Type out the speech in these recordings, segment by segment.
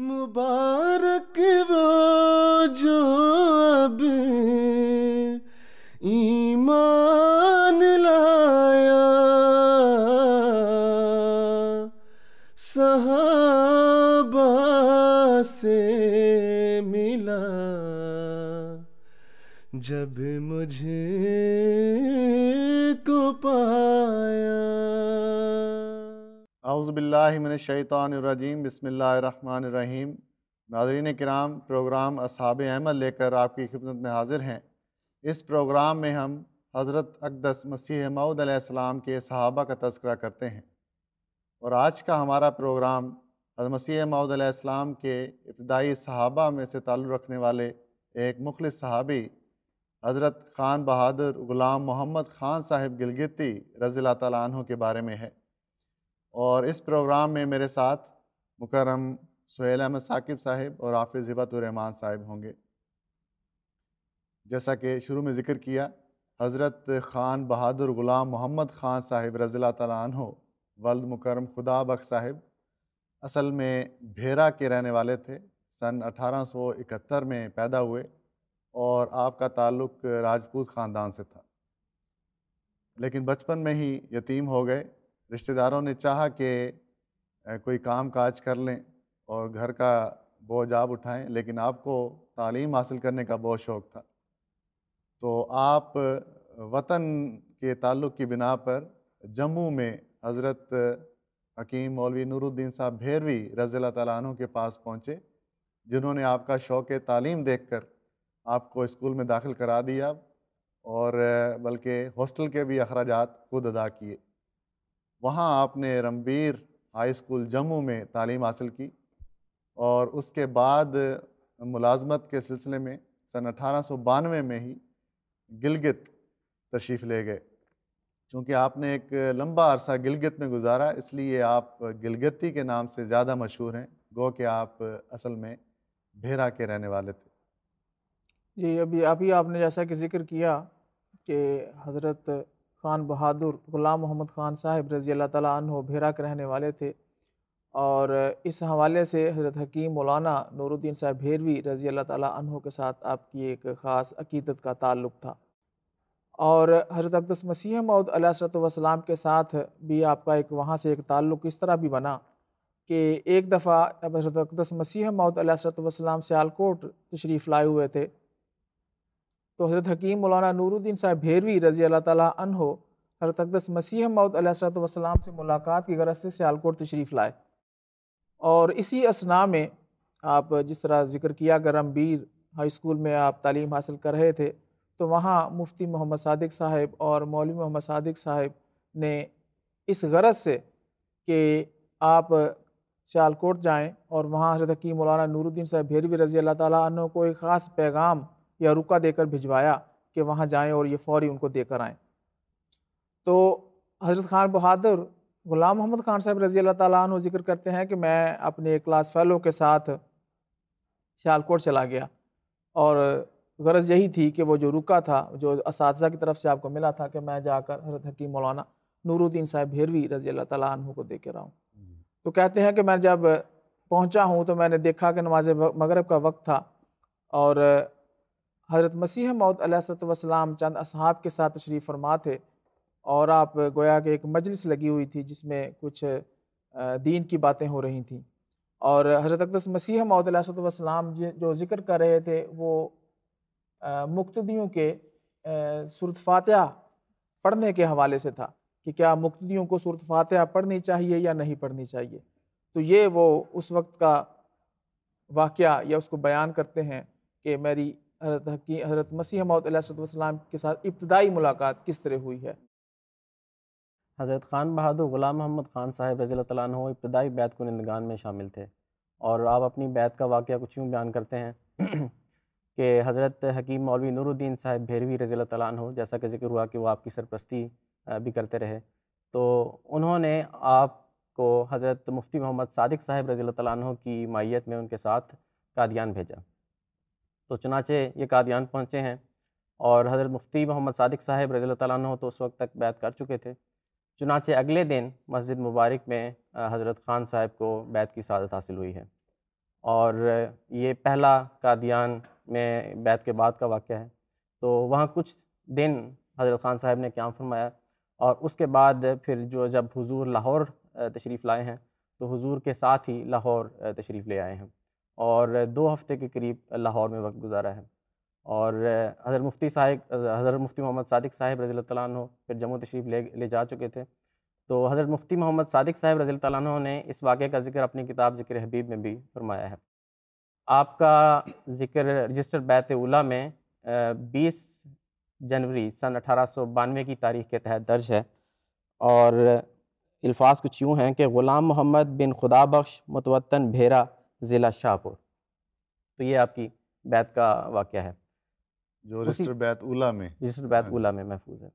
मुबारक वो जो अब ईमान लाया। सहाबा से मिला। जब आउज़बिल्लिमिनशैतानरजीम बसमीम नाजरीन कराम, प्रोग्राम असहाब अहमद लेकर आपकी खिदमत में हाजिर हैं। इस प्रोग्राम में हम हज़रत अकदस मसीह मऊद के सहाबा का तस्करा करते हैं। और आज का हमारा प्रोग्राम मसीह मऊद के इब्तदाई सहाबा में से ताल्लुक़ रखने वाले एक मुखलिस सहाबी, हज़रत ख़ान बहादुर ग़ुलाम मोहम्मद ख़ान साहिब गिलगिती रज़ी तु के बारे में है। और इस प्रोग्राम में मेरे साथ मुकरम सुहेल अहमद साकिब साहिब और हाफिज़ हिबतरहमान साहिब होंगे। जैसा कि शुरू में ज़िक्र किया, हज़रत ख़ान बहादुर ग़ुलाम मोहम्मद ख़ान साहिब रज़ी तु वल्द मुकरम खुदा बख्श साहिब, असल में भेरा के रहने वाले थे, सन 1871 में पैदा हुए और आपका ताल्लुक़ राजपूत ख़ानदान से था। लेकिन बचपन में ही यतीम हो गए रिश्तेदारों ने चाहा कि कोई काम काज कर लें और घर का बोझ आप उठाएँ, लेकिन आपको तालीम हासिल करने का बहुत शौक़ था। तो आप वतन के ताल्लुक़ की बिना पर जम्मू में हज़रत हकीम मौलवी नूरुद्दीन साहब भेरवी रज़ी तु के पास पहुँचे, जिन्होंने आपका शौक़ तालीम देख कर आपको स्कूल में दाखिल करा दिया और बल्कि हॉस्टल के भी अखराज खुद अदा किए। वहाँ आपने रमबीर हाई स्कूल जम्मू में तालीम हासिल की और उसके बाद मुलाजमत के सिलसिले में सन अठारह सौ बानवे में ही गिलगित तशरीफ़ ले गए। चूँकि आपने एक लंबा अरसा गिलगित में गुजारा, इसलिए आप गिलगिती के नाम से ज़्यादा मशहूर हैं, गो कि आप असल में भेरा के रहने वाले थे। जी, अभी अभी आपने जैसा कि ज़िक्र किया कि हज़रत ख़ान बहादुर ग़ुलाम मोहम्मद ख़ान साहब रज़ी अल्लाह ताला अन्हो भेरा के रहने वाले थे। और इस हवाले से हज़रत हकीम मौलाना नूरुद्दीन साहब भेरवी रज़ी अल्लाह अन्हो के साथ आपकी एक ख़ास अकीदत का ताल्लुक़ था। और हज़रत अकदस मसीह मऊद वसलाम के साथ भी आपका एक वहाँ से एक ताल्लुक़ इस तरह भी बना कि एक दफ़ा हज़रत अकदस मसीह मऊद वसलाम सियालकोट तशरीफ़ लाए हुए थे तो हज़रत हकीम मौलाना नूरुद्दीन साहब भेरवी रज़ी अल्लाह ताला हो हज़रत अकदस मसीह मऊद वसलाम से मुलाकात की गरज से सियालकोट तशरीफ़ लाए। और इसी असना में आप जिस तरह ज़िक्र किया गरमबीर हाई स्कूल में आप तालीम हासिल कर रहे थे तो वहाँ मुफ्ती मोहम्मद सादिक साहब और मौलवी मोहम्मद सादिक साहब ने इस गरज से कि आप सियालकोट जाएँ और वहाँ हज़रत हकीम मौलाना नूरुद्दीन साहब भेरवी रज़ी अल्लाह ताला को एक ख़ास पैगाम या रुका देकर भिजवाया कि वहाँ जाएँ और ये फ़ौरी उनको देकर आएँ। तो हज़रत ख़ान बहादुर ग़ुलाम मोहम्मद ख़ान साहब रज़ी अल्लाह ताला ज़िक्र करते हैं कि मैं अपने क्लास फ़ेलो के साथ सियालकोट चला गया और गरज़ यही थी कि वो जो रुका था जो इस की तरफ़ से आपको मिला था कि मैं जाकर हज़रत हकीम मौलाना नूरुद्दीन साहब भेरवी रज़ी अल्लाह ताला को दे कर आऊँ तो कहते हैं कि मैं जब पहुँचा हूँ तो मैंने देखा कि नमाज़ मगरब का वक्त था और हज़रत मसीह मौत वसलाम चंद असहाब के साथ तशरीफ़ फरमा थे और आप गोया कि एक मजलिस लगी हुई थी जिसमें कुछ दीन की बातें हो रही थी। और हज़रत अकदस मसीह मौतलाम जो ज़िक्र कर रहे थे वो मुक्तदियों के सूरत फ़ातह पढ़ने के हवाले से था कि क्या मुक्तदियों को सूरत फ़ातह पढ़नी चाहिए या नहीं पढ़नी चाहिए। तो ये वो उस वक्त का वाक़ या उसको बयान करते हैं कि मेरी हज़रत हकी, हज़रत मसीह मौतम के साथ इब्तदाई मुलाकात किस तरह हुई है? हज़रत ख़ान बहादुर ग़ुलाम मोहम्मद ख़ान साहब रज़ी तु इब्तदाई बैत कुनंदगान में शामिल थे। और आप अपनी बैत का वाक़ कुछ यूँ बयान करते हैं कि हज़रत हकीम मौलवी नूरुद्दीन साहब भेरवी रज़ी तु जैसा कि ज़िक्र हुआ कि वो आपकी सरपरस्ती भी करते रहे। तो उन्होंने आपको हज़रत मुफ्ती मोहम्मद सादिक साहब रज़ी तु की माइत में उनके साथ कादियान भेजा। तो चुनाचे ये कादियान पहुँचे हैं और हज़रत मुफ्ती मोहम्मद सादिक साहब रज़ी तु तो उस वक्त तक बैत कर चुके थे। चुनाचे अगले दिन मस्जिद मुबारक में हज़रत ख़ान साहब को बैत की सादत हासिल हुई है। और ये पहला कादियान में बैत के बाद का वाक़ है। तो वहाँ कुछ दिन हज़रत ख़ान साहब ने क्या फरमाया और उसके बाद फिर जो जब हुजूर लाहौर तशरीफ़ लाए हैं तो हुजूर के साथ ही लाहौर तशरीफ़ ले आए हैं। और दो हफ़्ते के करीब लाहौर में वक्त गुजारा है। और हज़र मुफ्ती साहिब हज़र मुफ्ती मोहम्मद सादिक साहिब रज़ी तु फिर जम्मू तशरीफ़ ले ले जा चुके थे। तो हज़रत मुफ्ती मोहम्मद सादिक साहिब रज़ी तु ने इस वाक़े का ज़िक्र अपनी किताब ज़िक्र हबीब में भी फरमाया है। आपका ज़िक्र रजिस्टर बैत उला में बीस जनवरी सन अठारह सौ बानवे की तारीख़ के तहत दर्ज है। और अल्फाज कुछ यूँ हैं कि ग़ुलाम मोहम्मद बिन खुदा बख्श मतवतन भेरा ज़िला शाहपुर। तो ये आपकी बैत का वाक़ है। जो रजिस्टर बैत उला में। रजिस्टर बैत हाँ उला में महफूज है।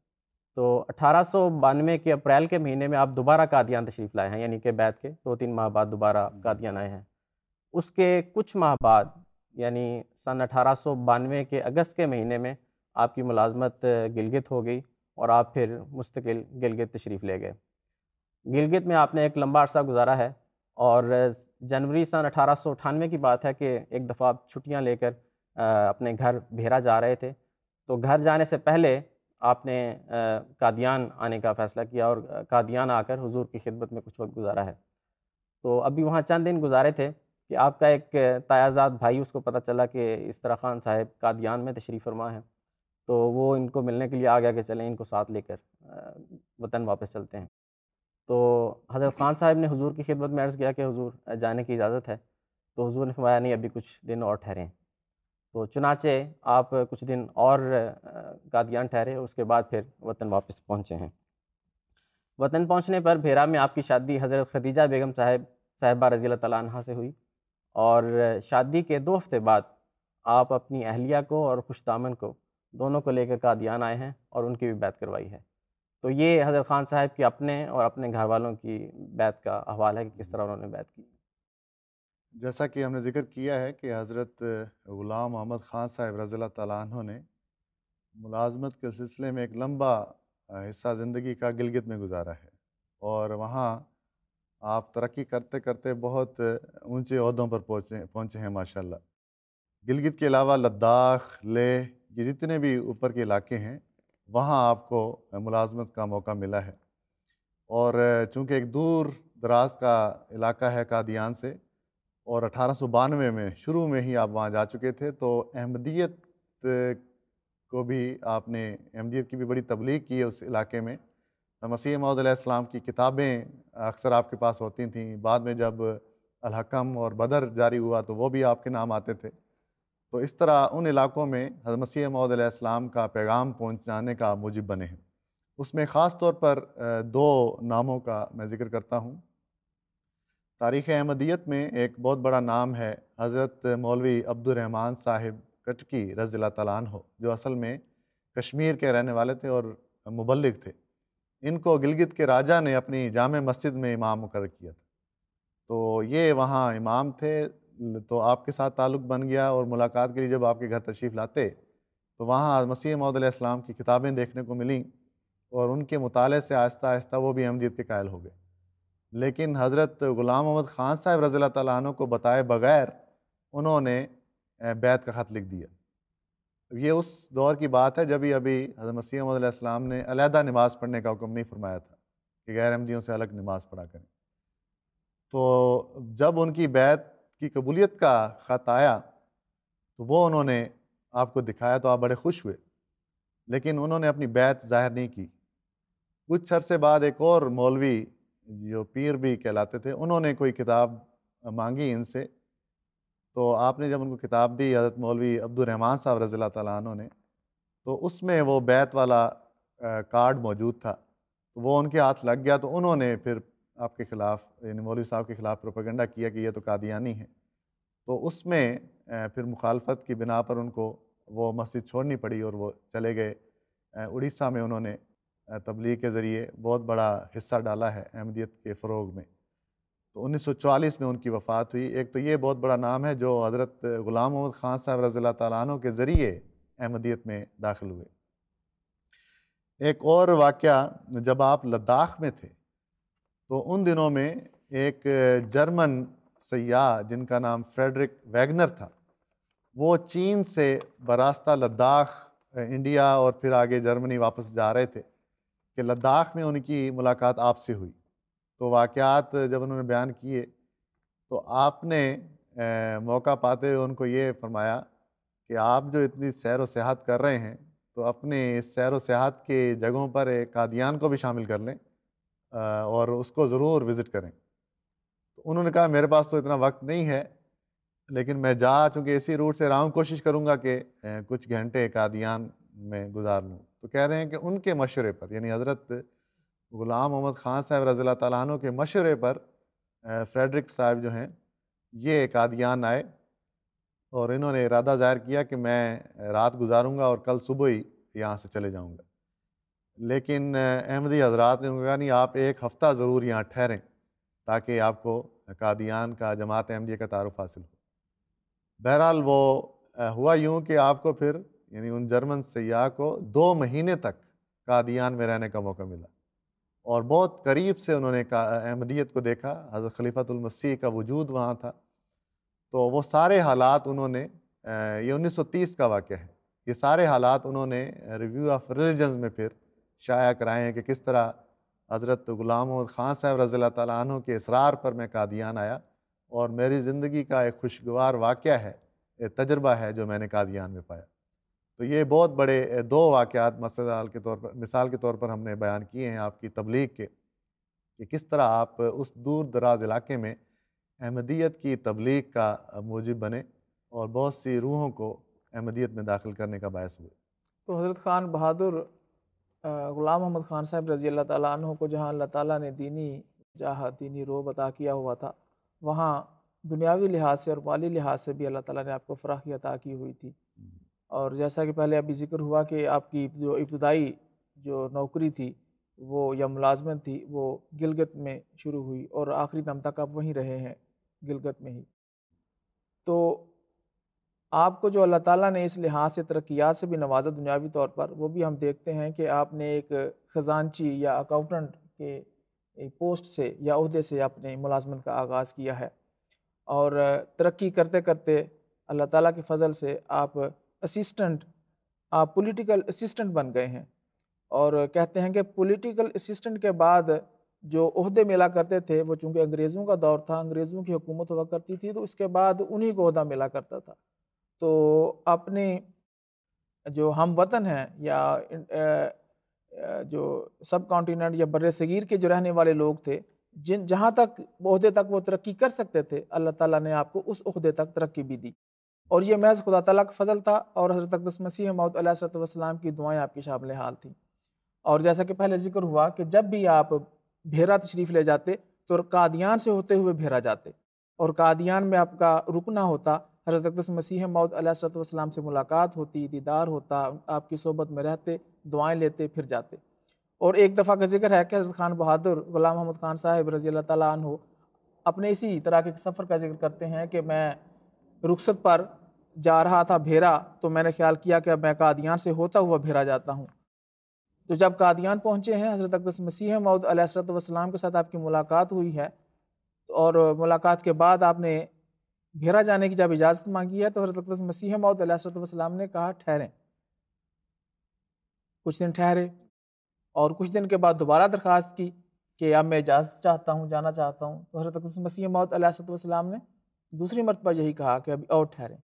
तो अठारह सौ बानवे के अप्रैल के महीने में आप दोबारा कादियान तशरीफ़ लाए हैं यानी कि बैत के दो तीन माह बाद दोबारा। कादियान आए हैं। उसके कुछ माह बाद यानी सन अठारह सौ बानवे के अगस्त के महीने में आपकी मुलाजमत गिलगित हो गई और आप फिर मुस्तकिल गिलगित तशरीफ़ ले गए। गिलगित में आपने एक लंबा अरसा गुजारा है और जनवरी सन अठारह सौ अठानवे की बात है कि एक दफ़ा आप छुट्टियाँ लेकर अपने घर भेरा जा रहे थे। तो घर जाने से पहले आपने कादियान आने का फ़ैसला किया और कादियान आकर हुजूर की खिदमत में कुछ वक्त गुजारा है। तो अभी वहाँ चंद दिन गुजारे थे कि आपका एक तायाजाद भाई, उसको पता चला कि इस तरह खान साहब कादियान में तशरीफ़ फरमा है। तो वो इनको मिलने के लिए आ गया कि चलें इनको साथ लेकर वतन वापस चलते हैं। तो हज़रत ख़ान साहब ने हुजूर की खिदमत में अर्ज़ किया कि हुजूर जाने की इजाज़त है। तो हुजूर ने फरमाया, नहीं, अभी कुछ दिन और ठहरें। तो चुनाचे आप कुछ दिन और कादियान ठहरे, उसके बाद फिर वतन वापस पहुँचे हैं। वतन पहुँचने पर भेरा में आपकी शादी हज़रत खदीजा बेगम साहब, साहिबा रज़ी तह से हुई। और शादी के दो हफ़्ते बाद आप अपनी अहलिया को और खुशदामन को, दोनों को लेकर कादियान आए हैं और उनकी भी बैत करवाई है। तो ये हज़रत ख़ान साहब के अपने और अपने घर वालों की बैत का अहवाल है कि किस तरह उन्होंने बैत की। जैसा कि हमने ज़िक्र किया है कि हज़रत ग़ुलाम मोहम्मद ख़ान साहब रज़ी तु ने मुलाजमत के सिलसिले में एक लंबा हिस्सा ज़िंदगी का गिलगित में गुजारा है और वहाँ आप तरक्की करते करते बहुत ऊँचे अहदों पर पहुँचे पहुँचे हैं, माशाल्लाह। गिलगित के अलावा लद्दाख, लेह, ये जितने भी ऊपर के इलाके हैं वहाँ आपको मुलाजमत का मौका मिला है। और चूँकि एक दूर दराज का इलाका है कादियान से, और अठारह सौ बानवे में, शुरू में ही आप वहाँ जा चुके थे तो अहमदियत को भी आपने, अहमदियत की भी बड़ी तबलीग की है उस इलाके में। मसीह मौदलाम की किताबें अक्सर आपके पास होती थी। बाद में जब अलहकम और बदर जारी हुआ तो वो भी आपके नाम आते थे। तो इस तरह उन इलाक़ों में हज़रत मसीह का पैगाम पहुँचाने का मुजिब बने हैं। उसमें ख़ास तौर पर दो नामों का मैं ज़िक्र करता हूँ। तारीख़ अहमदियत में एक बहुत बड़ा नाम है, हज़रत मौलवी अब्दुलरहमान साहिब कटकी रज़ी हो जो असल में कश्मीर के रहने वाले थे और मुबलिक थे। इनको गिलगित के राजा ने अपनी जाम मस्जिद में इमाम मुकर किया था। तो ये वहाँ इमाम थे तो आपके साथ ताल्लुक़ बन गया और मुलाकात के लिए जब आपके घर तशरीफ़ लाते तो वहाँ मसीह मौदलाम की किताबें देखने को मिली और उनके मुताले से आहिस्ता आहिस्ता वो भी अहमदियत के कायल हो गए। लेकिन हज़रत ग़ुलाम अहमद ख़ान साहब रज़ी तु को बताए बग़ैर उन्होंने बैत का ख़त लिख दिया। ये उस दौर की बात है जब ही अभी हज़रत मसीह मसीम ने अलहदा नमाज़ पढ़ने का हुक्म नहीं फरमाया था कि गैर अहमदियों से अलग नमाज़ पढ़ा करें। तो जब उनकी बैत की कबूलियत का ख़त आया तो वो उन्होंने आपको दिखाया तो आप बड़े खुश हुए। लेकिन उन्होंने अपनी बैत ज़ाहिर नहीं की। कुछ अरसे बाद एक और मौलवी, जो पीर भी कहलाते थे, उन्होंने कोई किताब मांगी इनसे। तो आपने जब उनको किताब दी, हज़रत मौलवी अब्दुलरहमान साहब रज़ी तु ने तो उसमें वो बैत वाला कार्ड मौजूद था। तो वो उनके हाथ लग गया तो उन्होंने फिर आपके ख़िलाफ़, यानी मौलवी साहब के ख़िलाफ़ प्रोपेगेंडा किया कि ये तो कादियानी है। तो उसमें फिर मुखालफत की बिना पर उनको वो मस्जिद छोड़नी पड़ी और वो चले गए। उड़ीसा में उन्होंने तबलीग के ज़रिए बहुत बड़ा हिस्सा डाला है अहमदियत के फ़रोग में। तो 1944 में उनकी वफ़ात हुई। एक तो ये बहुत बड़ा नाम है जो हज़रत ग़ुलाम मोहम्मद ख़ान साहब रज़ी तु के ज़रिए अहमदियत में दाखिल हुए। एक और वाक़ जब आप लद्दाख में थे तो उन दिनों में एक जर्मन सयाह जिनका नाम फ्रेडरिक वैगनर था, वो चीन से बरास्ता लद्दाख इंडिया और फिर आगे जर्मनी वापस जा रहे थे कि लद्दाख में उनकी मुलाकात आपसे हुई। तो वाक़ात जब उन्होंने बयान किए तो आपने मौका पाते हुए उनको ये फरमाया कि आप जो इतनी सैर व सियाहत कर रहे हैं तो अपने सैर व सियाहत के जगहों पर एक कादियान को भी शामिल कर लें। और उसको ज़रूर विज़िट करें। तो उन्होंने कहा, मेरे पास तो इतना वक्त नहीं है, लेकिन मैं जा, चूँकि इसी रूट से रहा हूँ कोशिश करूँगा कि कुछ घंटे कादियान में गुजार लूँ। तो कह रहे हैं कि उनके मशरे पर, यानी हज़रत ग़ुलाम मोहम्मद ख़ान साहब रज़ी तु के मशरे पर फ्रेडरिक साहब जो हैं, ये कादियान आए और इन्होंने इरादा ज़ाहिर किया कि मैं रात गुजारूँगा और कल सुबह ही यहाँ से चले जाऊँगा। लेकिन अहमदी हजरात ने कहा, नहीं, आप एक हफ़्ता ज़रूर यहाँ ठहरें ताकि आपको कादियान का, जमात अहमदिया का तारफ़ हासिल हो। बहरहाल वो हुआ यूँ कि आपको फिर, यानी उन जर्मन सयाह को दो महीने तक कादियान में रहने का मौका मिला। और बहुत करीब से उन्होंने अहमदियत को देखा, हज़रत खलीफतुलमसीह का वजूद वहाँ था। तो वो सारे हालात उन्होंने ये 1930 का वाक़ है। ये सारे हालात उन्होंने रिव्यू ऑफ़ रिलीजन्स में फिर शाया कराए कि किस तरह हज़रत ग़ुलाम ख़ान साहब रज़ी तु के इसरार पर मैं कादियान आया और मेरी ज़िंदगी का एक खुशगवार वाक़ है, एक तजर्बा है जो मैंने कादियान में पाया। तो ये बहुत बड़े दो वाक़ात मसाल के तौर पर, मिसाल के तौर पर हमने बयान किए हैं आपकी तबलीग के, कि किस तरह आप उस दूर दराज इलाके में अहमदियत की तबलीग का मूजिब बने और बहुत सी रूहों को अहमदियत में दाखिल करने का बायस हुए। तो हज़रत ख़ान बहादुर ग़ुलाम मोहम्मद ख़ान साहब रज़ी अल्लाह तु को जहाँ अल्लाह ताला ने दीनी जहाँ, दीनी रोब अता किया हुआ था, वहाँ दुनियावी लिहाज से और माली लिहाज से भी अल्लाह ताला ने आपको फ़राखी अता की हुई थी। और जैसा कि पहले अभी ज़िक्र हुआ कि आपकी जो इब्तदाई जो नौकरी थी, वो या मुलाजमत थी, वो गिलगत में शुरू हुई और आखिरी दम तक आप वहीं रहे हैं, गिलगत में ही। तो आपको जो अल्लाह ताला ने इस लिहाज से, तरक्यात से भी नवाजा दुनियावी तौर पर, वो भी हम देखते हैं कि आपने एक ख़जानची या अकाउंटेंट के पोस्ट से या अहदे से अपने मुलाजमत का आगाज़ किया है। और तरक्की करते करते अल्लाह ताला के फ़ज़ल से आप असिस्टेंट आप पॉलिटिकल असिस्टेंट बन गए हैं। और कहते हैं कि पॉलिटिकल असिस्टेंट के बाद जो अहदे मिला करते थे, वो चूँकि अंग्रेज़ों का दौर था, अंग्रेज़ों की हुकूमत हुआ करती थी तो उसके बाद उन्हीं को अहदा मिला करता था। तो अपने जो हम वतन हैं या जो सब कॉन्टीनेंट या बर सग़ीर के जो रहने वाले लोग थे, जिन, जहाँ तक अहदे तक वो तरक्की कर सकते थे, अल्लाह ताला ने आपको उस अहदे तक तरक्की भी दी। और ये महज खुदा तला का फजल था और हज़रत अकदस मसीह मौतम की दुआएँ आपकी शामिल हाल थी। और जैसा कि पहले ज़िक्र हुआ कि जब भी आप भेरा तशरीफ़ ले जाते तो कादियान से होते हुए भेरा जाते, और कादियान में आपका रुकना होता हज़रत मसीह मौतम से मुलाकात होती, दीदार होता, आपकी सोबत में रहते, दुआएँ लेते, फिर जाते। और एक दफ़ा का ज़िक्र है कि हज़रत खान बहादुर, ग़ुलाम मोहम्मद खान साहिब रज़ी अल्लाह तु अपने इसी तरह के सफ़र का ज़िक्र करते हैं कि मैं रुखसत पर जा रहा था भेरा तो मैंने ख्याल किया कि अब मैं कादियान से होता हुआ भेरा जाता हूँ। तो जब कादियान पहुँचे हैं, हज़रत अकदस मसीह मऊद वसलाम के साथ आपकी मुलाकात हुई है, और मुलाकात के बाद आपने भेरा जाने की जब इजाज़त मांगी है तो हज़रत मसीह मौत वसलाम ने कहा, ठहरें। कुछ दिन ठहरे और कुछ दिन के बाद दोबारा दरख्वास्त की कि अब मैं इजाज़त चाहता हूँ, जाना चाहता हूँ। तो हज़रत मसीह मौत वसलाम ने दूसरी मरतबा यही कहा कि अभी और ठहरें।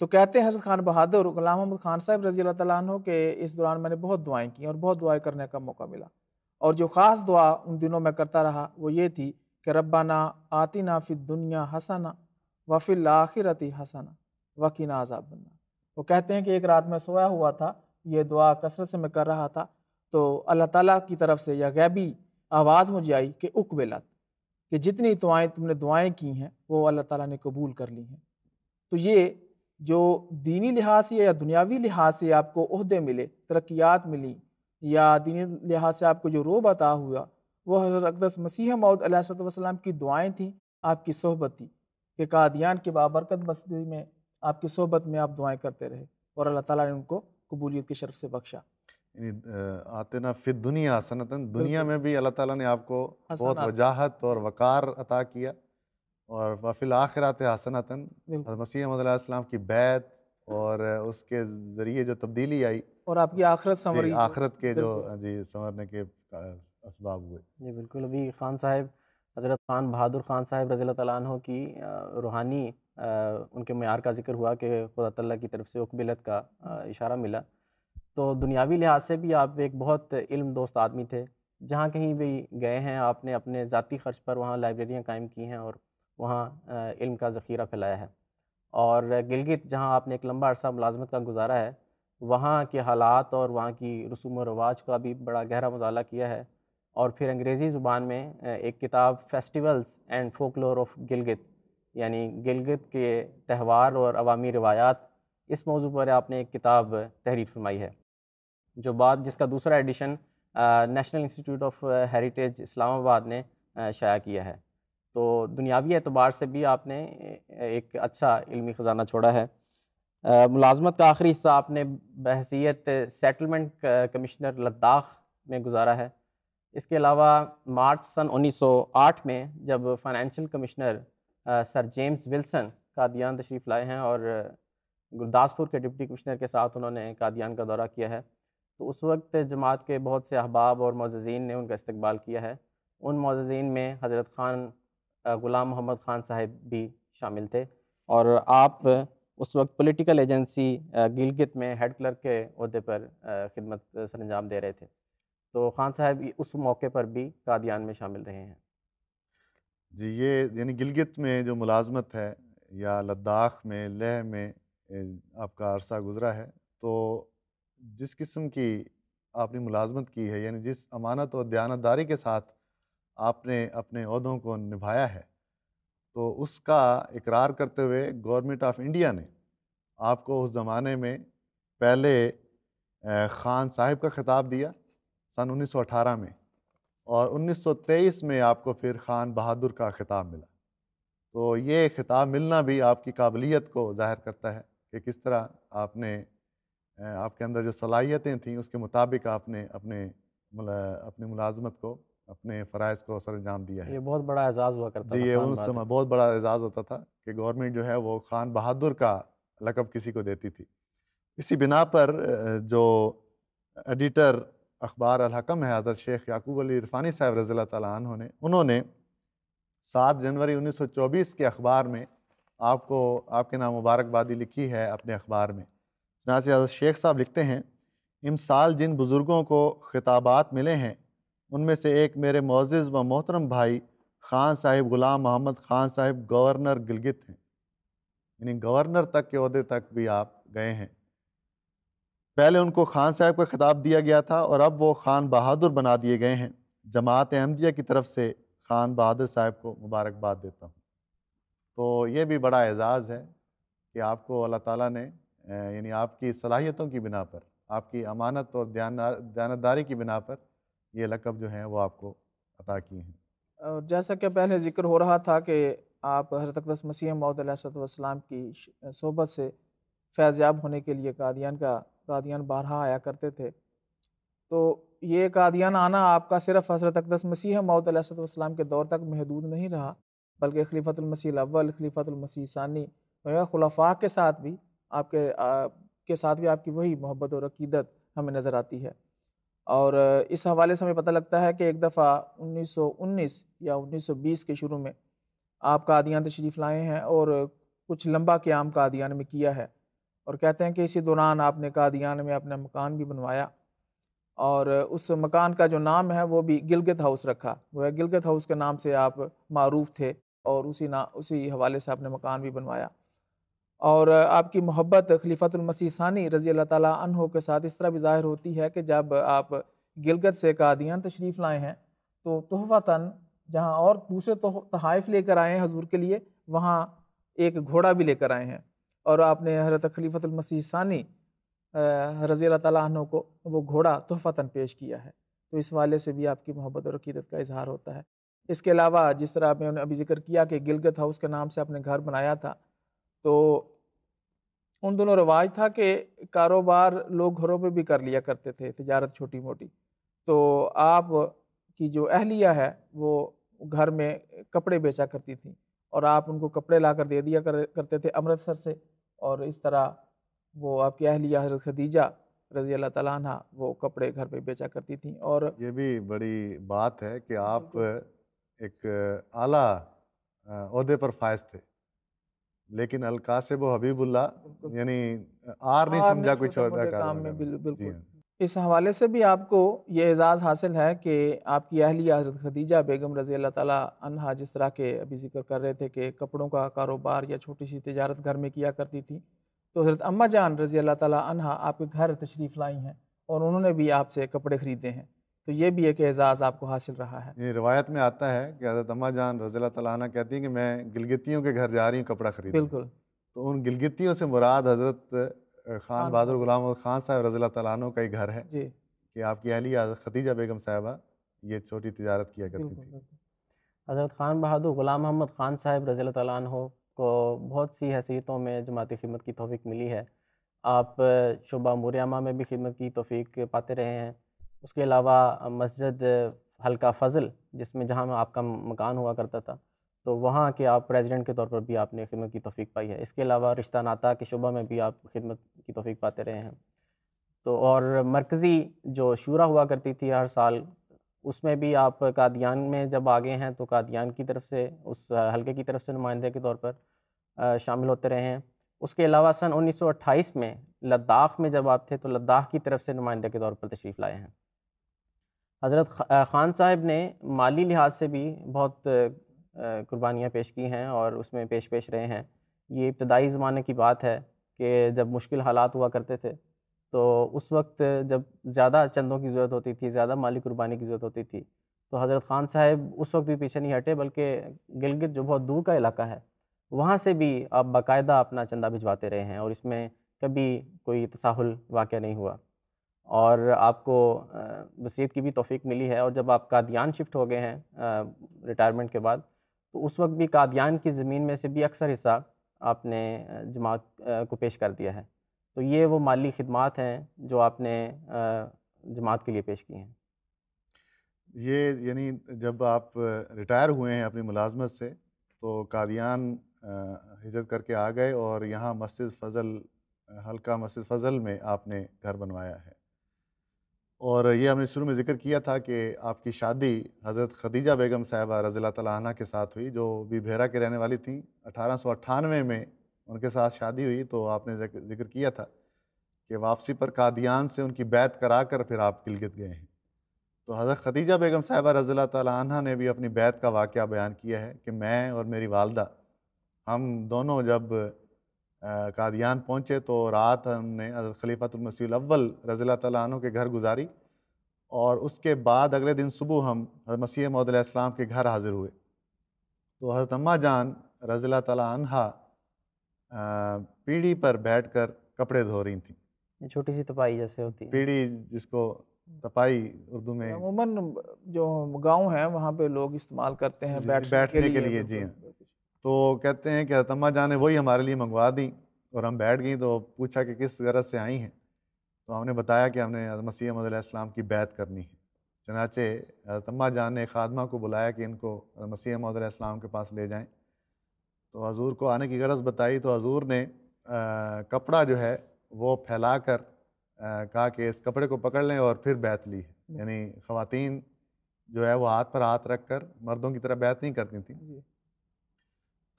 तो कहते हैं हज़रत खान बहादुर गुलाम मोहम्मद खान साहब रज़ी अल्लाह के इस दौरान मैंने बहुत दुआएँ की और बहुत दुआएँ करने का मौका मिला। और जो ख़ास दुआ उन दिनों में करता रहा, वो ये थी कि रब्बाना आतिना फ़ि दुनिया हसना। वफ़िल आखिरती हसना वकीना आज़ाब बनना। वो कहते हैं कि एक रात में सोया हुआ था, ये दुआ कसरत से मैं कर रहा था तो अल्लाह ताला की तरफ़ से यह गैबी आवाज़ मुझे आई कि उकबेलत, कि जितनी दुआएँ तुमने दुआएँ की हैं, वो अल्लाह ताला ने कबूल कर ली हैं। तो ये जो दीनी लिहाज से या दुनियावी लिहाज से आपको अहदे मिले, तरक्यात मिली, या दीनी लिहाज से आपको जो रोब अता हुआ, वो हज़रत अकदस मसीह मौद मऊद की दुआएँ थी, आपकी सोहबत थी। कि कादियान के बाबरकत बस्ती में आपकी सोहबत में आप दुआएँ करते रहे और अल्लाह ताला ने उनको कबूलियत की शर्फ से बख्शा। आते ना फिर दुनिया सनतन दुनिया में भी अल्लाह ताला ने आपको बहुत वजाहत और वकार अता किया और वफिल आखिरत हसनतन। मसीह मसीम की बैत और उसके ज़रिए जो तब्दीली आई और आपकी आखिरत संवरी आखिरत के जो जी संवरने के इसबाब हुए। जी बिल्कुल। अभी ख़ान साहब हज़रत ख़ान बहादुर ख़ान साहब रज़ी तु की रूहानी उनके मैार का ज़िक्र हुआ कि खुदा तल्ला की तरफ़ से उकबिलत का इशारा मिला। तो दुनियावी लिहाज से भी आप एक बहुत इल्म दोस्त आदमी थे। जहाँ कहीं भी गए हैं, आपने अपने ज़ाती ख़र्च पर वहाँ लाइब्रेरियाँ कायम की हैं और वहाँ इल्म का ज़ख़ीरा फैलाया है। और गिलगित, जहाँ आपने एक लंबा अरसा मुलाजमत का गुजारा है, वहाँ के हालात और वहाँ की रसूम व रवाज का भी बड़ा गहरा मुताला किया है। और फिर अंग्रेज़ी ज़ुबान में एक किताब festivals and folklore of Gilgit, यानी गिलगित के त्यौहार और अवामी रवायात, इस मौजू पर आपने एक किताब तहरीर फरमाई है, जो बाद, जिसका दूसरा edition national institute of heritage Islamabad ने शाया किया है। तो दुनियावी एतबार से भी आपने एक अच्छा इल्मी ख़जाना छोड़ा है। मुलाजमत का आखिरी हिस्सा आपने बहसीत सेटलमेंट कमिश्नर लद्दाख में गुजारा है। इसके अलावा मार्च सन 1908 में जब financial commissioner sir James Wilson Qadian तशरीफ़ लाए हैं और गुरदासपुर के डिप्टी कमिश्नर के साथ उन्होंने कादियान का दौरा किया है तो उस वक्त जमात के बहुत से अहबाब और मोज़ीन ने उनका इस्तकबाल किया है। उन मोज़ीन में हज़रत ख़ान ग़ुलाम मोहम्मद ख़ान साहब भी शामिल थे और आप उस वक्त पॉलिटिकल एजेंसी गिलगित में हेड क्लर्क के अहदे पर खिदमत, सर अंजाम दे रहे थे। तो ख़ान साहब उस मौके पर भी कादियान में शामिल रहे हैं। जी, ये यानी गिलगित में जो मुलाजमत है या लद्दाख में, लेह में आपका अरसा गुज़रा है तो जिस किस्म की आपने मुलाजमत की है, यानी जिस अमानत और दयानतदारी के साथ आपने अपने अहदों को निभाया है तो उसका इकरार करते हुए गवर्नमेंट ऑफ़ इंडिया ने आपको उस ज़माने में पहले ख़ान साहिब का ख़िताब दिया सन 1918 में और 1923 में आपको फिर ख़ान बहादुर का ख़िताब मिला। तो ये ख़िताब मिलना भी आपकी काबिलियत को ज़ाहिर करता है कि किस तरह आपने आपके अंदर जो सलाहियतें थीं उसके मुताबिक आपने अपने मुला- अपनी मुलाजमत को अपने फ़राइज़ को सर अंजाम दिया है। ये बहुत बड़ा एजाज़ हुआ करता जी ये उस समय बहुत बड़ा एजाज़ होता था कि गवर्नमेंट जो है वो ख़ान बहादुर का लक़ब किसी को देती थी। इसी बिना पर जो एडिटर अखबार अल हकम है, हज़रत शेख याकूब अली इरफानी साहब रज़ी अल्लाह ने, उन्होंने सात जनवरी 1924 के अखबार में आपको, आपके नाम मुबारकबादी लिखी है अपने अखबार में। चनाचे हज़रत शेख साहब लिखते हैं, इम साल जिन बुज़ुर्गों को खिताबात मिले हैं, उनमें से एक मेरे मोज़ व मोहतरम भाई ख़ान साहिब ग़ुलाम मोहम्मद ख़ान साहिब गवर्नर गिलगित हैं। यानी गवर्नर तक के अहदे तक भी आप गए हैं। पहले उनको खान साहब का खिताब दिया गया था और अब वो खान बहादुर बना दिए गए हैं। जमात अहमदिया की तरफ़ से खान बहादुर साहब को मुबारकबाद देता हूँ। तो ये भी बड़ा एज़ाज़ है कि आपको अल्लाह ताला ने यानी आपकी सलाहियतों की बिना पर, आपकी अमानत और दयानतदारी की बिना पर ये लकब जो हैं वो आपको अता किए हैं। और जैसा कि पहले ज़िक्र हो रहा था कि आप हज़रत अक़दस मसीह मौदलाम की सोबत से फैज़याब होने के लिए कादियान का कादियान बारहा आया करते थे। तो ये कादियान आना आपका सिर्फ़ हज़रत अक़दस मसीह मौदलाम के दौर तक महदूद नहीं रहा बल्कि खलीफ़तमसीह अव्वल खलीफ़तमसीह सानी खुलफा के साथ भी आपके आ, के साथ भी आपकी वही मोहब्बत और अकीदत हमें नज़र आती है। और इस हवाले से हमें पता लगता है कि एक दफ़ा 1919 या 1920 के शुरू में आप कादियान तशरीफ़ लाए हैं और कुछ लंबा क़्याम कादियान में किया है। और कहते हैं कि इसी दौरान आपने कादियान में अपना मकान भी बनवाया और उस मकान का जो नाम है वो भी गिलगित हाउस रखा। वो है गिलगित हाउस के नाम से आप मरूफ थे और उसी ना, उसी हवाले से आपने मकान भी बनवाया। और आपकी मोहब्बत खलीफतमसीह सानी रज़ी अल्लाह अन्हो के साथ इस तरह भी ज़ाहिर होती है कि जब आप गिलगत से कादियान तशरीफ़ लाए हैं तो तोहफ़ातन जहाँ और दूसरे तहाइफ लेकर आए हैं हजूर के लिए, वहाँ एक घोड़ा भी लेकर आए हैं। और आपने हज़रत खलीफतमसीह सानी रज़ी अन्हो को वो घोड़ा तोहफ़ातन पेश किया है। तो इस वाले से भी आपकी मोहब्बत और अकीदत का इजहार होता है। इसके अलावा जिस तरह आपने अभी ज़िक्र किया कि गिलगत हाउस के नाम से आपने घर बनाया था तो उन दोनों रवाज था कि कारोबार लोग घरों पे भी कर लिया करते थे, तजारत छोटी मोटी तो आप की जो अहलिया है, वो घर में कपड़े बेचा करती थी। और आप उनको कपड़े ला कर दे दिया कर, करते थे अमृतसर से। और इस तरह वो आपकी अहलिया हज़रत खदीजा रज़ी अल्लाह ताला वो कपड़े घर पे बेचा करती थी। और ये भी बड़ी बात है कि आप एक आला अहदे पर फायज थे। लेकिन अलकासिब हबीबुल्ला यानी आर नहीं समझा कोई छोटे छोटा काम में बिल्कुल। इस हवाले से भी आपको ये एजाज़ हासिल है कि आपकी अहलिया हज़रत खदीजा बेगम रज़ी अल्लाह ताला अन्हा जिस तरह के अभी ज़िक्र कर रहे थे कि कपड़ों का कारोबार या छोटी सी तिजारत घर में किया करती थी तो हज़रत अम्मा जान रज़ी अल्लाह ताला अन्हा आपके घर तशरीफ़ लाई हैं और उन्होंने भी आपसे कपड़े ख़रीदे हैं। तो ये भी एक एजाज़ आपको हासिल रहा है। ये रिवायत में आता है कि हज़रत अम्मा जान रज़ी अल्लाह कहती हैं कि मैं गिलगितियों के घर जा रही हूँ कपड़ा खरीद बिल्कुल। तो उन गिलगितियों से मुराद हज़रत खान बहादुर। गुलाम खान साहब रज़ी अल्लाह तआला अन्हु का ही घर है। जी। कि आपकी अहलिया खदीजा बेगम साहिबा ये छोटी तजारत किया करती थी। हज़रत ख़ान बहादुर ग़ुलाम मोहम्मद ख़ान साहब रज़ी अल्लाह तआला अन्हो को बहुत सी हैसियतों में जमाती खिदमत की तौफ़ीक मिली है। आप शुबा मुरियामा में भी खिदमत की तौफ़ीक पाते रहे हैं। उसके अलावा मस्जिद हल्का फ़ज़ल जिसमें जहाँ आपका मकान हुआ करता था। तो वहाँ के आप प्रेसिडेंट के तौर पर भी आपने खिदमत की तौफ़ीक पाई है। इसके अलावा रिश्ता नाता के शुबा में भी आप खिदमत की तौफ़ीक पाते रहे हैं। तो और मरकज़ी जो शूरा हुआ करती थी हर साल, उसमें भी आप कादियान में जब आगे हैं तो कादियान की तरफ़ से, उस हलके की तरफ़ से नुमाइंदे के तौर पर शामिल होते रहे हैं। उसके अलावा सन 1928 में लद्दाख में जब आप थे तो लद्दाख की तरफ़ से नुमाइंदे के तौर पर तशरीफ़ लाए हैं। हज़रत ख़ान साहब ने माली लिहाज से भी बहुत कुर्बानियाँ पेश की हैं और उसमें पेश पेश रहे हैं। ये इब्तदाई ज़माने की बात है कि जब मुश्किल हालात हुआ करते थे तो उस वक्त जब ज़्यादा चंदों की ज़रूरत होती थी, ज़्यादा माली कुर्बानी की ज़रूरत होती थी तो हज़रत ख़ान साहब उस वक्त भी पीछे नहीं हटे, बल्कि गिलगित जो बहुत दूर का इलाका है, वहाँ से भी आप बाकायदा अपना चंदा भिजवाते रहे हैं और इसमें कभी कोई तसाहुल वाक़ नहीं हुआ। और आपको वसीयत की भी तोफ़ी मिली है और जब आप कादियान शिफ्ट हो गए हैं रिटायरमेंट के बाद तो उस वक्त भी कादियान की ज़मीन में से भी अक्सर हिस्सा आपने जमात को पेश कर दिया है। तो ये वो माली खिदमात हैं जो आपने जमात के लिए पेश की हैं। ये यानी जब आप रिटायर हुए हैं अपनी मुलाजमत से तो कादियान हिजरत करके आ गए और यहाँ मस्जिद फ़ज़ल, हल्का मस्जिद फ़ज़ल में आपने घर बनवाया है। और ये हमने शुरू में ज़िक्र किया था कि आपकी शादी हज़रत खदीजा बेगम साहिबा रज़ी अन्हा के साथ हुई, जो भी भेरा की रहने वाली थी। अठारह में उनके साथ शादी हुई तो आपने ज़िक्र किया था कि वापसी पर कादियान से उनकी बैत करा कर फिर आप गिलगित गए हैं। तो हज़रत खदीजा बेगम साहिबा रज़ी अल्लाह ने भी अपनी बैत का वाक़ बयान किया है कि मैं और मेरी वालदा, हम दोनों जब कादियान पहुँचे तो रात हमने हज़रत खलीफतुलमसीह अव्वल रज़ी अन्हु के घर गुजारी और उसके बाद अगले दिन सुबह हम मसीह मौद इस्लाम के घर हाज़िर हुए। तो हज़रत अम्मा जान रज़ी अ, पीढ़ी पर बैठकर कपड़े धो रही थी। छोटी सी तपाई जैसे होती है। पीढ़ी जिसको तपाई उर्दू में अमूमन जो गाँव है वहाँ पे लोग इस्तेमाल करते हैं जी, बैठने, के के लिए। लिए, जी हाँ। तो कहते हैं कि हज़रत अम्मा जान ने वही हमारे लिए मंगवा दी और हम बैठ गई तो पूछा कि किस गरज से आई हैं। तो हमने बताया कि हमने मसीह मौद की बैत करनी है। चनाचे हज़रत अम्मा जान ने खादमा को बुलाया कि इनको मसीह मौद के पास ले जाएँ। तो हजूर को आने की गरज बताई तो हजूर ने अ, कपड़ा जो है वो फैला कर अ, कहा कि इस कपड़े को पकड़ लें और फिर बैत ली है। यानी ख़वातीन जो है वो हाथ पर हाथ रख कर मर्दों की तरह बैत नहीं करती थी।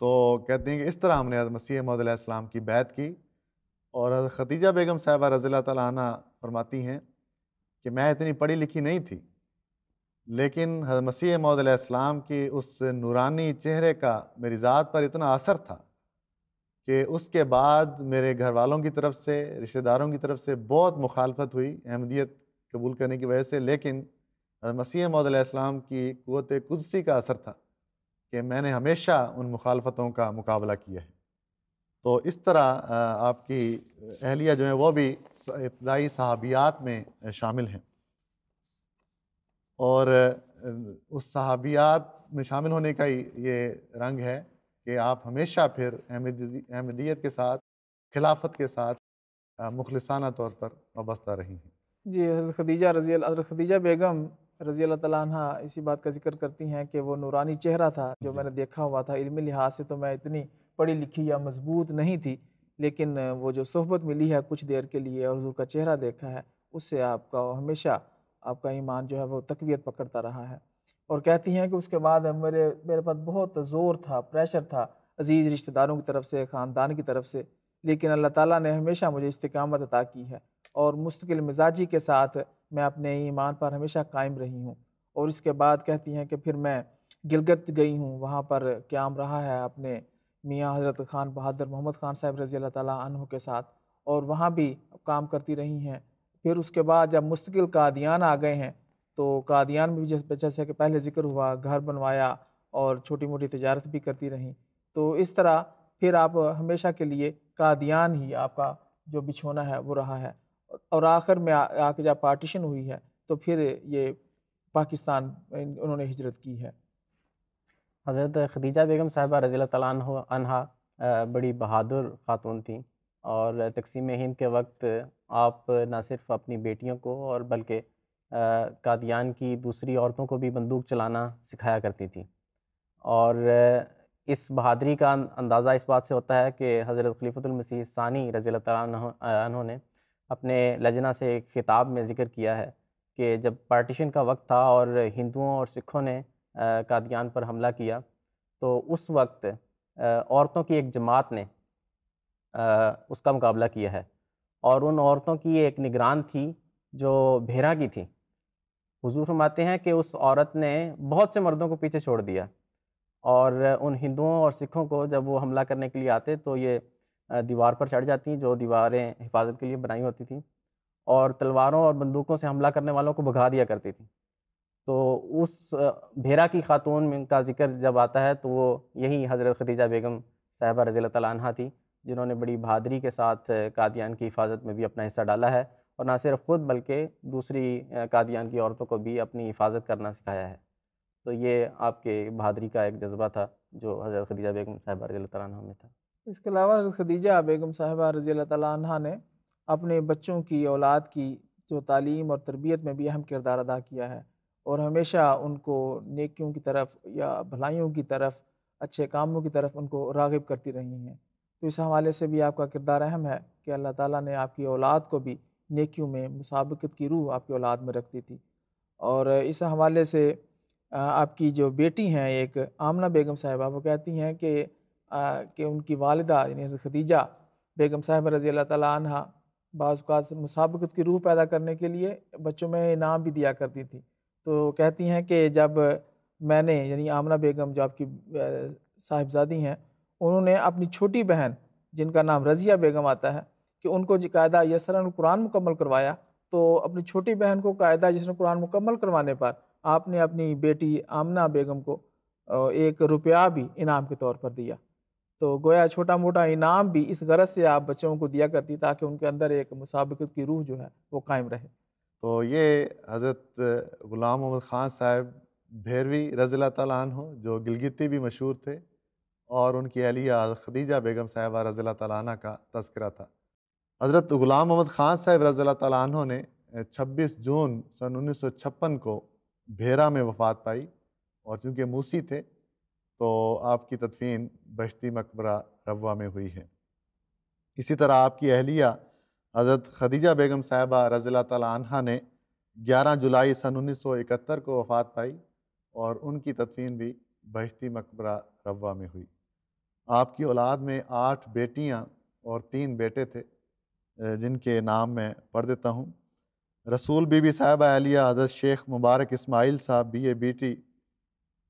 तो कहते हैं कि इस तरह हमने मसीह मौद की बैत की और खदीजा बेगम साहिबा रज़ी अन्हा फरमाती हैं कि मैं इतनी पढ़ी लिखी नहीं थी, लेकिन हज़रत मसीह मौद इस्लाम की उस नूरानी चेहरे का मेरी ज़ात पर इतना असर था कि उसके बाद मेरे घर वालों की तरफ़ से, रिश्तेदारों की तरफ़ से बहुत मुखालफत हुई, अहमदियत कबूल करने की वजह से, लेकिन मसीह मौद इस्लाम की क़ुव्वत कुदसी का असर था। कि मैंने हमेशा उन मुखालफतों का मुकाबला किया है। तो इस तरह आपकी अहलिया जो है, वो भी इब्तदाई सहाबियात में शामिल हैं। और उस सहाबियात में शामिल होने का ही ये रंग है कि आप हमेशा फिर अहमदी, अहमदियत के साथ, खिलाफत के साथ मुखलिसाना तौर पर वाबस्ता रही हैं। जी, हज़रत खदीजा रज़ी हज़रत खदीजा बेगम रज़ी अल्लाह ताला इसी बात का ज़िक्र करती हैं कि वो नूरानी चेहरा था जो मैंने देखा हुआ था। इल्मी लिहाज से तो मैं इतनी पढ़ी लिखी या मज़बूत नहीं थी लेकिन वो जो सोहबत मिली है कुछ देर के लिए और हजूर का चेहरा देखा है उससे आपका हमेशा आपका ईमान जो है वो तकवीत पकड़ता रहा है। और कहती हैं कि उसके बाद मेरे मेरे पास बहुत ज़ोर था प्रेशर था अज़ीज़ रिश्तेदारों की तरफ़ से ख़ानदान की तरफ़ से लेकिन अल्लाह ताला ने हमेशा मुझे इस्तकामत अता की है। और मुस्तकिल मिजाजी के साथ मैं अपने ईमान पर हमेशा कायम रही हूँ। और इसके बाद कहती हैं कि फिर मैं गिलगत गई हूँ। वहाँ पर क्याम रहा है अपने मियाँ हज़रत ख़ान बहादुर मोहम्मद ख़ान साहब रज़ी अल्लाह के साथ। और वहाँ भी काम करती रही हैं। फिर उसके बाद जब मुस्तकिल कादियान आ गए हैं तो कादियान में भी जैसे कि पहले ज़िक्र हुआ, घर बनवाया और छोटी मोटी तजारत भी करती रहीं। तो इस तरह फिर आप हमेशा के लिए कादियान ही आपका जो बिछोना है, वो रहा है। और आखिर में आके जब पार्टीशन हुई है तो फिर ये पाकिस्तान उन्होंने हिजरत की है। हज़रत खदीजा बेगम साहिबा रज़ी तहा बड़ी बहादुर ख़ातून थी और तकसीम हिंद के वक्त आप न सिर्फ़ अपनी बेटियों को और बल्कि कादियान की दूसरी औरतों को भी बंदूक चलाना सिखाया करती थी। और इस बहादरी का अंदाज़ा इस बात से होता है कि हज़रत खलीफ़तमसीह सानी रज़ी ने अपने लजना से एक ख़िताब में ज़िक्र किया है कि जब पार्टीशन का वक्त था और हिंदुओं और सिखों ने कादियान पर हमला किया तो उस वक्त औरतों की एक जमात ने उसका मुकाबला किया है। और उन औरतों की एक निगरान थी जो भेरा की थी। हुजूर फरमाते हैं कि उस औरत ने बहुत से मर्दों को पीछे छोड़ दिया। और उन हिंदुओं और सिखों को जब वो हमला करने के लिए आते तो ये दीवार पर चढ़ जाती जो दीवारें हिफाजत के लिए बनाई होती थी और तलवारों और बंदूकों से हमला करने वालों को भगा दिया करती थी। तो उस भेरा की खातून का ज़िक्र जब आता है तो वो यही हज़रत खदीजा बेगम साहिबा रज़ी तहा थी, जिन्होंने बड़ी बहादरी के साथ कादियान की हिफाजत में भी अपना हिस्सा डाला है और ना सिर्फ़ ख़ुद बल्कि दूसरी कादियान की औरतों को भी अपनी हिफाजत करना सिखाया है। तो ये आपके बहादरी का एक जज्बा था, जो हज़रत खदीजा बेगम साहिबा रज़ी तह में था। इसके अलावा खदीजा बेगम साहिबा रज़ी तह ने अपने बच्चों की, औलाद की जो तालीम और तरबियत में भी अहम किरदार अदा किया है और हमेशा उनको नेकियों की तरफ़ या भलाइयों की तरफ़, अच्छे कामों की तरफ़ उनको रागब करती रही हैं। तो इस हवाले से भी आपका किरदार अहम है कि अल्लाह ताला ने आपकी औलाद को भी नेकियों में मुसाबकत की रूह आपकी औलाद में रख दी थी। और इस हवाले से आपकी जो बेटी हैं एक आमना बेगम साहिबा, वो कहती हैं कि कि उनकी वालदा, यानी खदीजा बेगम साहिबा रज़ी अल्लाह तहा बाज़ात मुसाबकत की रूह पैदा करने के लिए बच्चों में इनाम भी दिया करती थी। तो कहती हैं कि जब मैंने, यानी आमना बेगम जो आपकी साहिबजादी हैं, उन्होंने अपनी छोटी बहन, जिनका नाम रज़िया बेगम आता है, कि उनको कायदा यसरन कुरान मुकम्मल करवाया तो अपनी छोटी बहन को कायदा जिसने कुरान मुकम्मल करवाने पर आपने अपनी बेटी आमना बेगम को एक रुपया भी इनाम के तौर पर दिया। तो गोया छोटा मोटा इनाम भी इस गरज से आप बच्चों को दिया करती ताकि उनके अंदर एक मुसाबकत की रूह जो है वो कायम रहे। तो ये हज़रत ग़ुलाम मोहम्मद ख़ान साहब भैरवी रज़ी तन हो जो गिलगिती भी मशहूर थे, और उनकी अहलिया खदीजा बेगम साहिबा रज़ी तला का तस्करा था। हज़रत ग़ुलाम मोहम्मद ख़ान साहब रज़ी तहों ने 26 जून सन उन्नीस सौ छप्पन को भेरा में वफ़ात पाई, और चूँकि मूसी थे तो आपकी तदफीन बश्ती मकबरा रवा में हुई है। इसी तरह आपकी अहलिया हज़रत खदीजा बेगम साहिबा रज़ी तहा ने 11 जुलाई सन उन्नीस सौ इकहत्तर को वफ़ात पाई और उनकी तदफीन भी बश्ती मकबरा रवा में हुई। आपकी औलाद में आठ बेटियाँ और तीन बेटे थे जिनके नाम मैं पढ़ देता हूँ। रसूल बीबी साहिबा अलिया हज़रत शेख मुबारक इस्माइल साहब, बी ए, बी बेटी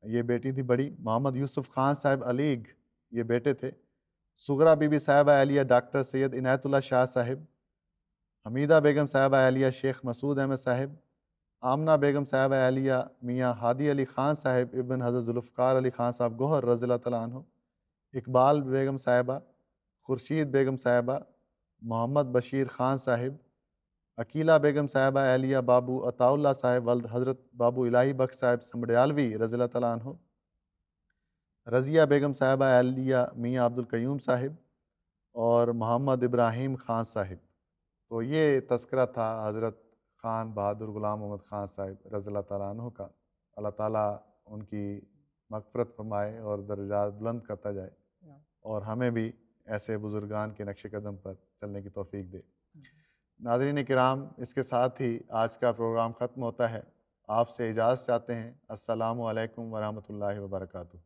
ये बेटी थी बड़ी, मोहम्मद यूसुफ़ खान साहब अलीग ये बेटे थे। सुगरा बीबी साहिबा अलिया डॉक्टर सैयद इनायतुल्ला शाह साहिब। हमीदा बेगम साहिबा अलिया शेख मसूद अहमद साहिब। आमना बेगम साहिबा अलिया मियाँ हादी अली ख़ान साहिब, इबन हज़रत जुल्फ़ार अली ख़ान साहब गोहर रज़ी तु इकबाल बेगम साहिबा, खुर्शीद बेगम साहिबा, मोहम्मद बशीर ख़ान साहिब। अकीला बेगम साहिबा अलिया बाबू अताउल्ला साहिब वल्द हज़रत बाबू इलाही बख्श साहिब समड़यालवी रज़ी तु रज़िया बेगम साहिबा अलिया मियाँ अब्दुल कयूम साहिब और मोहम्मद इब्राहिम ख़ान साहिब। तो ये तस्करा था हज़रत ख़ान बहादुर ग़ुलाम मोहम्मद ख़ान साहिब रज़ी तु का। अल्लाह ताला उनकी मगफ़रत फरमाए और दर्जात बुलंद करता जाए और हमें भी ऐसे बुज़ुर्गान के नक्श कदम पर चलने की तोफ़ी दे। नाजरीन कराम इसके साथ ही आज का प्रोग्राम ख़त्म होता है। आपसे इजाज़त चाहते हैं। अस्सलामु अलैकुम वरहमतुल्लाहि वबरकातुहू।